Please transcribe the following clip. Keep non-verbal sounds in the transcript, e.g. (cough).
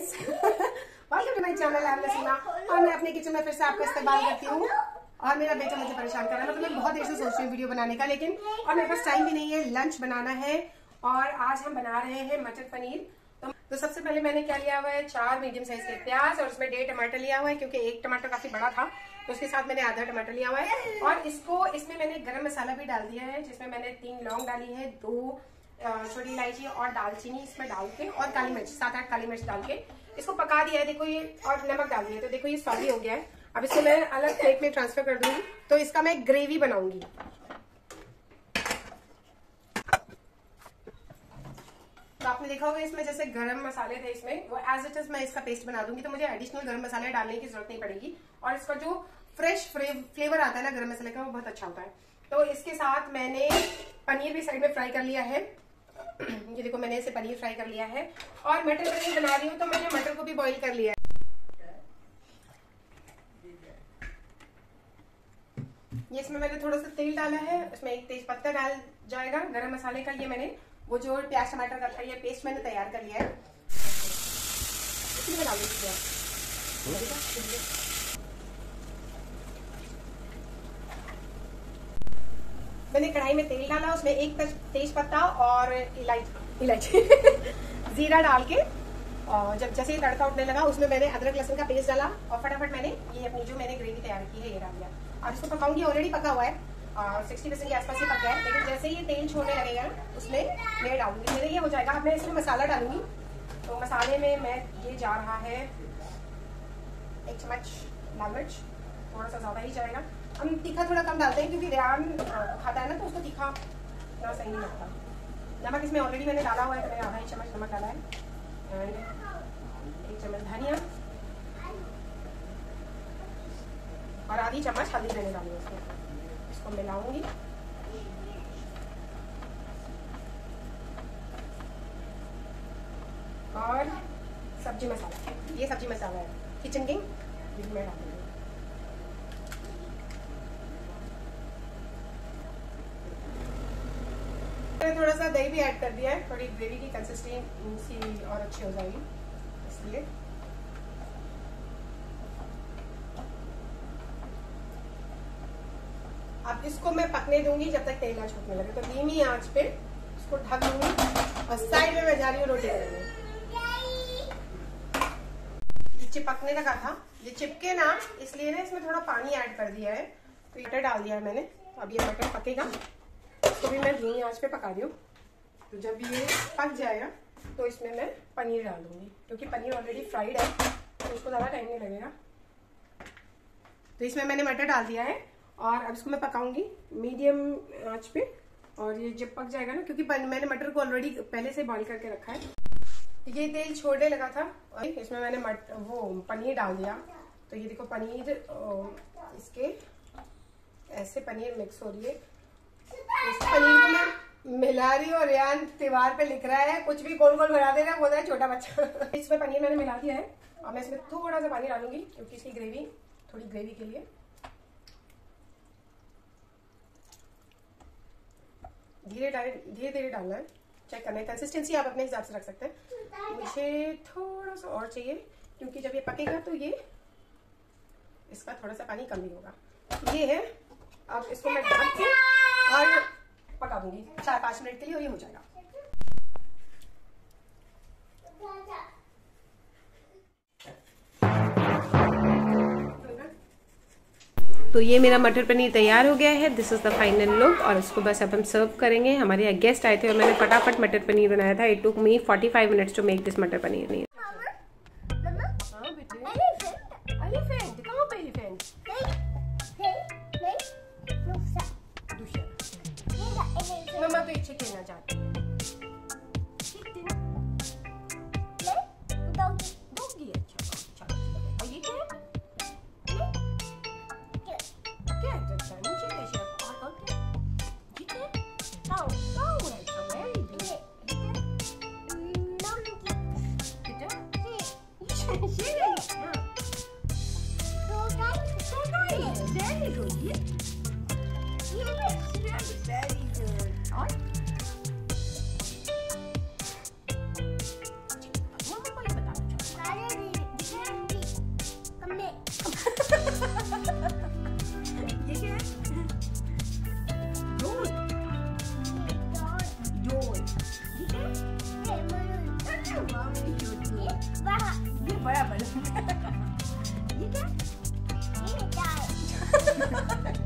Friends welcome to my channel I Naseema और मैं अपने किचन में फिर से आपका इस्तेमाल करती हूँ। और मेरा बेटा मुझे परेशान कर रहा है मतलब मैं बहुत देर से सोच रही हूँ वीडियो बनाने का लेकिन और मेरे पास टाइम भी नहीं है लंच बनाना है और आज हम बना रहे हैं मटर पनीर। तो, तो सबसे पहले मैंने क्या लिया हुआ है? चार मीडियम साइज़ के प्याज और उसमें डेढ़ टमाटर लिया हुआ है क्योंकि एक टमाटर काफ़ी बड़ा था तो उसके साथ मैंने आधा टमाटर लिया हुआ है। और इसको इसमें मैंने गरम मसाला भी डाल दिया है जिसमें मैंने तीन लौंग डाली है दो छोटी इलायची और दालचीनी इसमें डाल के और काली मिर्च, सात आठ काली मिर्च डाल के इसको पका दिया है। देखो ये और नमक डाल दिया तो देखो ये सॉगी हो गया है। अब इसको मैं अलग प्लेट में ट्रांसफ़र कर दूँगी। तो इसका मैं ग्रेवी बनाऊँगी। तो आपने देखा होगा इसमें जैसे गरम मसाले थे इसमें, वो एज इट इज़ मैं इसका पेस्ट बना दूँगी। तो मुझे एडिशनल गरम मसाले डालने की ज़रूरत नहीं पड़ेगी। और इसका जो फ्रेश फ्लेवर आता है ना गरम मसाले का, वो बहुत अच्छा होता है। तो इसके साथ मैंने पनीर भी साइड में फ्राई कर लिया है। ये देखो, मैंने इसे पनीर फ्राई कर लिया है। और मटर पनीर बना रही हूँ तो मैंने मटर को भी बॉईल कर लिया है। ये इसमें मैंने थोड़ा सा तेल डाला है, उसमें एक तेज पत्ता डाल जाएगा, गरम मसाले का ये मैंने, वो जो प्याज, टमाटर का था, ये पेस्ट मैंने तैयार कर लिया है। इसमें डाल मैंने कढ़ाई में तेल डाला, उसमें एक तेज पत्ता और इलायची इलायची, (laughs) जीरा डाल के, और जब जैसे ही तड़का उठने लगा, उसमें मैंने अदरक लहसुन का पेस्ट डाला और फटाफट मैंने ये अपनी जो मैंने ग्रेवी तैयार की है, ये डाल दिया। अब इसको पकाऊँगी ऑलरेडी पका हुआ है, और सिक्सटी परसेंट के आसपास ही पक गया है, लेकिन जैसे ये तेल छोड़ने लगेगा उसमें मैं डालूँगी। मेरे ये हो जाएगा, अब मैं इसमें मसाला डालूँगी। तो मसाले में मैं, ये जा रहा है, एक चम्मच लाल मिर्च थोड़ा सा ज़्यादा ही जाएगा। हम तीखा थोड़ा कम डालते हैं क्योंकि रेहान खाता है ना तो उसको तीखा इतना सही नहीं लगता। नमक इसमें ऑलरेडी मैंने डाला हुआ है तो मैंने आधा एक चम्मच नमक डाला है। एंड एक चम्मच धनिया। और आधी चम्मच हल्दी मैंने डाली है इसमें। इसको मिलाऊँगी। और सब्ज़ी मसाला। ये सब्ज़ी मसाला है। किचन किंग मैं डालूँगी मैंने थोड़ा सा दही भी ऐड कर दिया है, थोड़ी ग्रेवी की कंसिस्टेंसी और अच्छी हो जाएगी, इसलिए। अब इसको मैं पकने दूँगी जब तक तेल ना छूटने लगे तो धीमी आँच पे इसको ढक दूँगी और साइड में मैं जा रही हूँ रोटी बनाने। ये चिपकने लगा था, ये चिपके ना, इसलिए ना इसमें थोड़ा पानी ऐड कर दिया है। तो मटर डाल दिया है मैंने, अब ये मटर पकेगा। इसको भी मैं धीमी आँच पे पका रही हूँ। तो जब ये पक जाएगा तो इसमें मैं पनीर डाल दूँगी। क्योंकि पनीर ऑलरेडी फ्राइड है तो उसको ज़्यादा टाइम नहीं लगेगा। तो इसमें मैंने मटर डाल दिया है, और अब इसको मैं पकाऊँगी मीडियम आँच पे। और ये जब पक जाएगा ना, क्योंकि मैंने मटर को ऑलरेडी पहले से बॉईल करके रखा है। ये तेल छोड़ने लगा था, और इसमें मैंने मट, वो पनीर डाल दिया। तो ये देखो पनीर इसके ऐसे पनीर मिक्स हो रही है। इस पनीर को मैं मिला रही हूँ रियान दीवार पे लिख रहा है, कुछ भी गोल गोल बना बोल रहा है छोटा बच्चा। (laughs) इसमें पनीर मैंने मिला दिया है। और मैं इसमें थोड़ा सा पानी डालूँगी, क्योंकि इसकी ग्रेवी थोड़ी ग्रेवी के लिए। धीरे धीरे धीरे डालना है। चेक करना है। कंसिस्टेंसी आप अपने हिसाब से रख सकते हैं। मुझे थोड़ा सा और चाहिए, क्योंकि जब ये पकेगा तो ये, इसका थोड़ा सा पानी कम ही होगा। ये है, अब इसको मैं ढक के और पका दूँगी। चार पाँच मिनट के लिए और ये हो जाएगा। तो ये मेरा मटर पनीर तैयार हो गया है। This is the final look और इसको बस अब हम सर्व करेंगे। हमारे यहाँ गेस्ट आए थे और मैंने फटाफट मटर पनीर बनाया था। It took me 45 minutes to make this matar paneer नहीं। मम्मा तो से खेलना चाहते हैं ठीक है डॉगी अच्छा अच्छा और ये क्या है Shit! ये बड़ा बलून ये क्या है